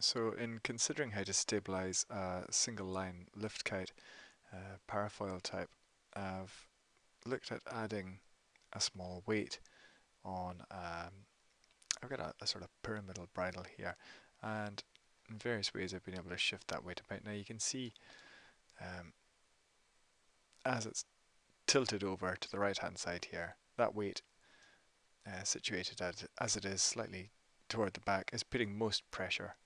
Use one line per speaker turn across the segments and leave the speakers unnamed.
So in considering how to stabilize a single line lift kite uh, parafoil type, I've looked at adding a small weight on, um, I've got a, a, sort of pyramidal bridle here and in various ways I've been able to shift that weight about. Now you can see um, as it's tilted over to the right hand side here, that weight uh, situated as, as it is slightly toward the back is putting most pressure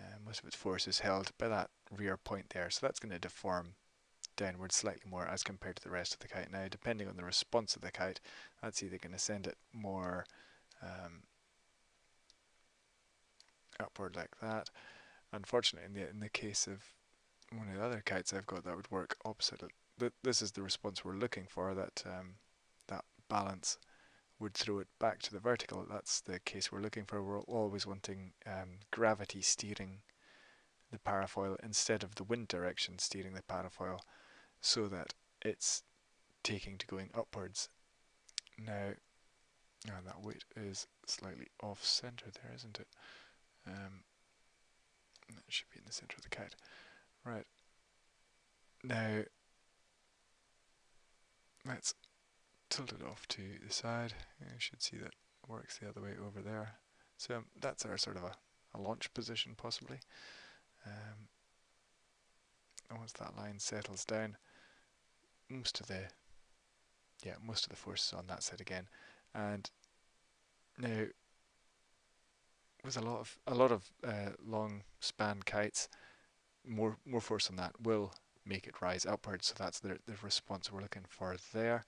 uh, most of its force is held by that rear point there, so that's going to deform downwards slightly more as compared to the rest of the kite. Now, depending on the response of the kite, that's either going to send it more um, upward like that. Unfortunately, in the in the case of one of the other kites I've got, that would work opposite. This is the response we're looking for. That um, that balance would throw it back to the vertical. That's the case we're looking for. We're always wanting um, gravity steering the parafoil instead of the wind direction steering the parafoil so that it's taking to going upwards. Now, oh, that weight is slightly off center there, isn't it? Um, that should be in the center of the kite. Right. Now, let's tilt it off to the side. You should see that works the other way over there. So um, that's our sort of a, a launch position possibly. Um, once that line settles down, most of the yeah most of the force is on that side again, and now with a lot of a lot of uh, long span kites, more more force on that will make it rise upwards. So that's the the response we're looking for there.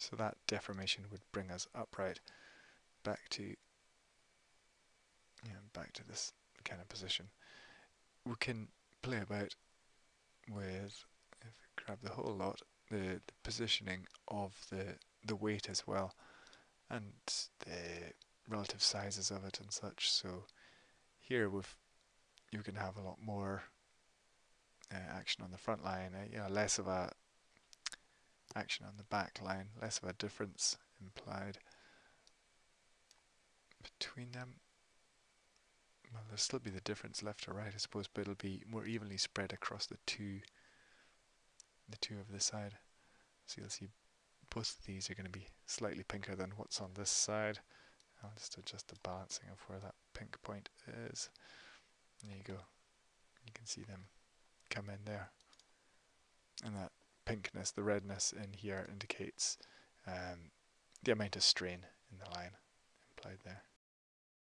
So that deformation would bring us upright back to you know, back to this kind of position. We can play about with, if we grab the whole lot, the, the positioning of the, the weight as well and the relative sizes of it and such. So here we've you can have a lot more uh, action on the front line, uh, you know, less of a action on the back line, less of a difference implied between them. Well, there'll still be the difference left or right, I suppose, but it'll be more evenly spread across the two, the two of the side. So you'll see both of these are going to be slightly pinker than what's on this side. I'll just adjust the balancing of where that pink point is. There you go. You can see them come in there. And that pinkness, the redness in here indicates um, the amount of strain in the line implied there.